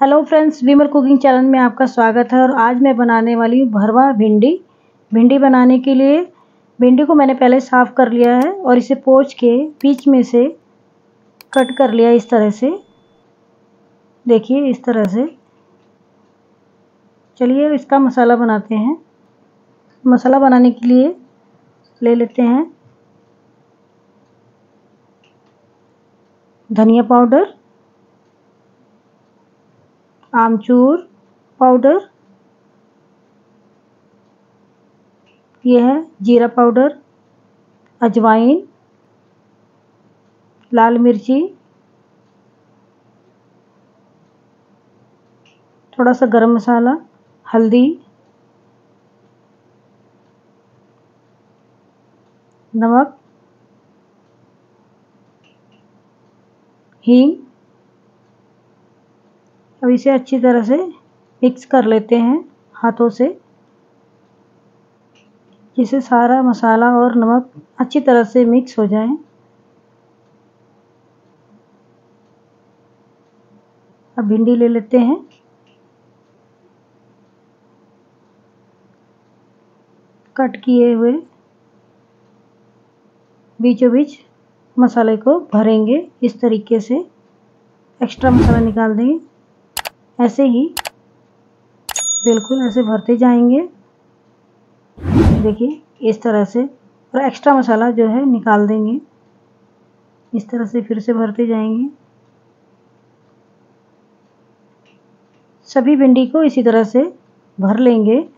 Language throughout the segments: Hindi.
Hello friends Vimal cooking channel में आपका स्वागत है और आज मैं बनाने वाली हूँ भरवा भिंडी। भिंडी बनाने के लिए भिंडी को मैंने पहले साफ़ कर लिया है और इसे पोच के बीच में से कट कर लिया इस तरह से। देखिए, इस तरह से। चलिए, इसका मसाला बनाते हैं। मसाला बनाने के लिए ले लेते हैं। धनिया पाउडर। आमचूर पाउडर। ये है जीरा पाउडर, अजवाइन, लाल मिर्ची। थोड़ा सा गरम मसाला, हल्दी। नमक, हींग। अब इसे अच्छी तरह से मिक्स कर लेते हैं हाथों से। जिसे सारा मसाला और नमक अच्छी तरह से मिक्स हो जाए। अब भिंडी ले लेते हैं। कट किए हुए बीचों बीच मसाले को भरेंगे। इस तरीके से एक्स्ट्रा मसाला निकाल देंगे। ऐसे ही, बिल्कुल ऐसे भरते जाएँगे। देखिए, इस तरह से, और एक्स्ट्रा मसाला जो है निकाल देंगे। इस तरह से फिर से भरते जाएँगे। सभी भिंडी को इसी तरह से भर लेंगे।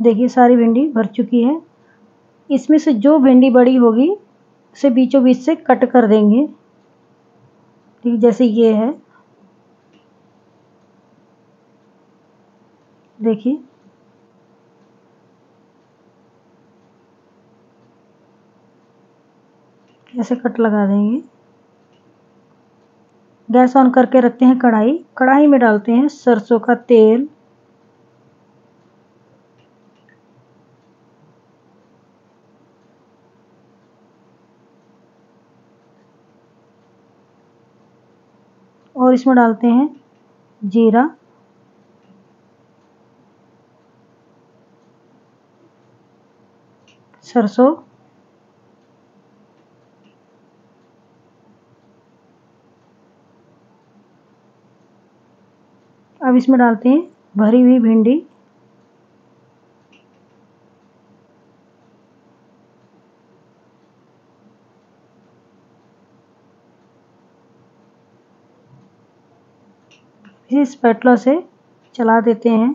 देखिए, सारी भिंडी भर चुकी है। इसमें से जो भिंडी बड़ी होगी उसे बीचों बीच से कट कर देंगे। ठीक जैसे ये है। देखिए। ऐसे कट लगा देंगे। गैस ऑन करके रखते हैं कढ़ाई। कढ़ाई में डालते हैं सरसों का तेल। और इसमें डालते हैं जीरा। सरसों। अब इसमें डालते हैं भरी हुई भिंडी। इसे स्पैटला से चला देते हैं।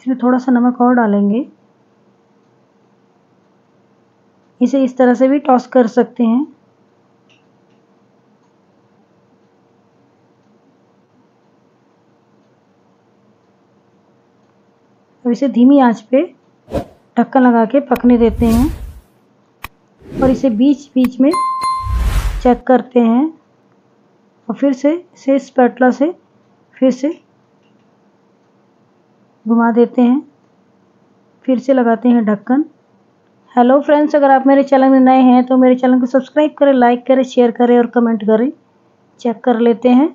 इसमें थोड़ा सा नमक और डालेंगे। इसे इस तरह से भी टॉस कर सकते हैं। अब इसे धीमी आँच पे ढक्कन लगा के पकने देते हैं और इसे बीच बीच में चेक करते हैं और फिर से इसे स्पैटला से फिर से घुमा देते हैं। फिर से लगाते हैं ढक्कन। हेलो फ्रेंड्स अगर आप मेरे चैनल में नए हैं तो मेरे चैनल को सब्सक्राइब करें लाइक करें शेयर करें और कमेंट करें। चेक कर लेते हैं।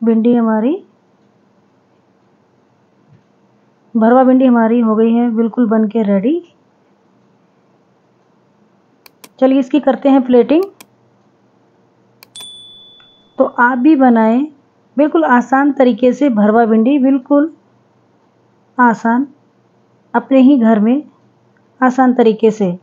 भिंडी हमारी भरवा भिंडी हमारी हो गई है, बिल्कुल बन के रेडी चलिए इसकी करते हैं प्लेटिंग तो आप भी बनाएँ, बिल्कुल आसान तरीके से भरवा भिंडी, बिल्कुल आसान, अपने ही घर में आसान तरीके से।